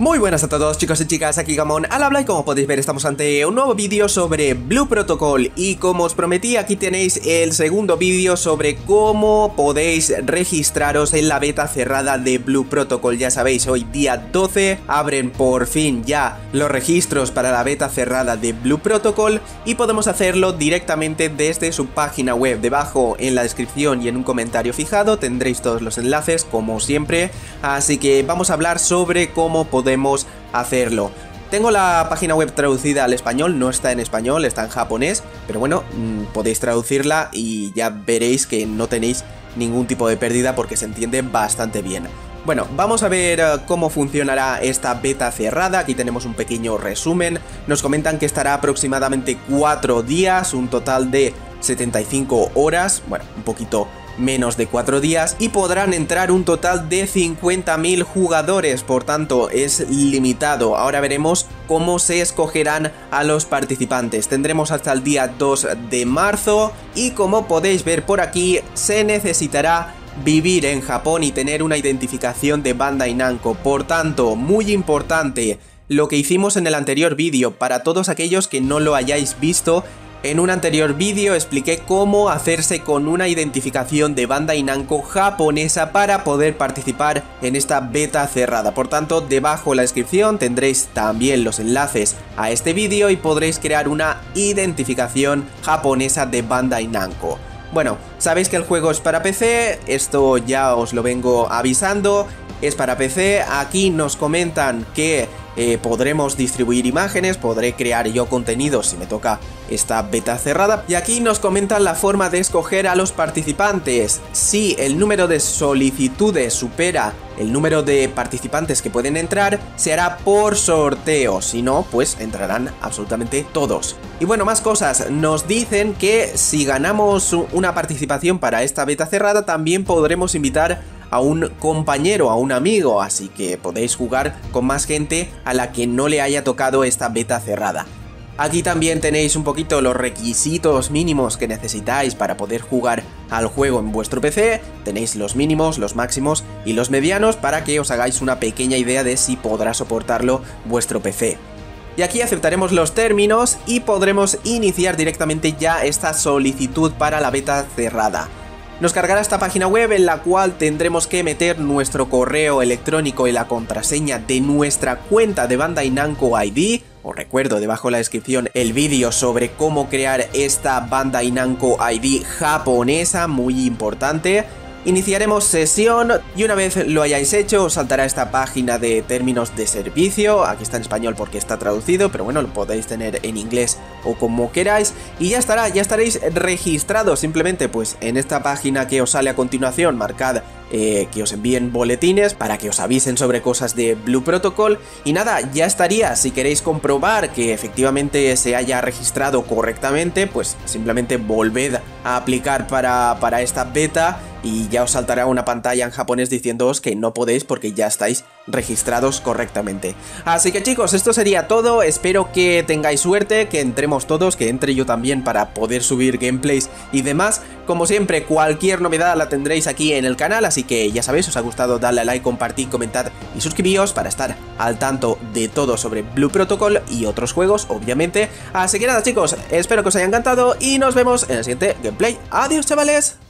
Muy buenas a todos chicos y chicas, aquí Gamon al habla y como podéis ver estamos ante un nuevo vídeo sobre Blue Protocol y como os prometí aquí tenéis el segundo vídeo sobre cómo podéis registraros en la beta cerrada de Blue Protocol, ya sabéis hoy día 12 abren por fin ya los registros para la beta cerrada de Blue Protocol y podemos hacerlo directamente desde su página web, debajo en la descripción y en un comentario fijado tendréis todos los enlaces como siempre, así que vamos a hablar sobre cómo podemos podemos hacerlo. Tengo la página web traducida al español, no está en español, está en japonés, pero bueno, mm, podéis traducirla y ya veréis que no tenéis ningún tipo de pérdida porque se entiende bastante bien. Bueno, vamos a ver eh, cómo funcionará esta beta cerrada, aquí tenemos un pequeño resumen, nos comentan que estará aproximadamente 4 días, un total de 75 horas, bueno, un poquito menos de 4 días y podrán entrar un total de 50.000 jugadores, por tanto es limitado. Ahora veremos cómo se escogerán a los participantes. Tendremos hasta el día 2 de marzo y como podéis ver por aquí se necesitará vivir en Japón y tener una identificación de Bandai Namco. Por tanto, muy importante, lo que hicimos en el anterior vídeo, para todos aquellos que no lo hayáis visto, en un anterior vídeo expliqué cómo hacerse con una identificación de Bandai Namco japonesa para poder participar en esta beta cerrada. Por tanto, debajo en la descripción tendréis también los enlaces a este vídeo y podréis crear una identificación japonesa de Bandai Namco. Bueno, sabéis que el juego es para PC, esto ya os lo vengo avisando, es para PC, aquí nos comentan que eh, podremos distribuir imágenes, podré crear yo contenido si me toca esta beta cerrada. Y aquí nos comentan la forma de escoger a los participantes. Si el número de solicitudes supera el número de participantes que pueden entrar, se hará por sorteo, si no, pues entrarán absolutamente todos. Y bueno, más cosas, nos dicen que si ganamos una participación para esta beta cerrada, también podremos invitar a un compañero, a un amigo, así que podéis jugar con más gente a la que no le haya tocado esta beta cerrada. Aquí también tenéis un poquito los requisitos mínimos que necesitáis para poder jugar al juego en vuestro PC, tenéis los mínimos, los máximos y los medianos para que os hagáis una pequeña idea de si podrá soportarlo vuestro PC. Y aquí aceptaremos los términos y podremos iniciar directamente ya esta solicitud para la beta cerrada. Nos cargará esta página web en la cual tendremos que meter nuestro correo electrónico y la contraseña de nuestra cuenta de Bandai Namco ID. Os recuerdo debajo en la descripción el vídeo sobre cómo crear esta Bandai Namco ID japonesa, muy importante. Iniciaremos sesión y una vez lo hayáis hecho os saltará esta página de términos de servicio, aquí está en español porque está traducido, pero bueno, lo podéis tener en inglés o como queráis y ya estará, ya estaréis registrados simplemente pues en esta página que os sale a continuación, marcad eh, que os envíen boletines para que os avisen sobre cosas de Blue Protocol. Y nada, ya estaría. Si queréis comprobar que efectivamente se haya registrado correctamente, pues simplemente volved a aplicar para, para esta beta y ya os saltará una pantalla en japonés diciéndoos que no podéis porque ya estáis registrados correctamente. Así que chicos, esto sería todo, espero que tengáis suerte, que entremos todos, que entre yo también para poder subir gameplays y demás. Como siempre, cualquier novedad la tendréis aquí en el canal, así que ya sabéis, os ha gustado, darle a like, compartir, comentad y suscribíos para estar al tanto de todo sobre Blue Protocol y otros juegos, obviamente. Así que nada chicos, espero que os haya encantado y nos vemos en el siguiente gameplay. Adiós chavales.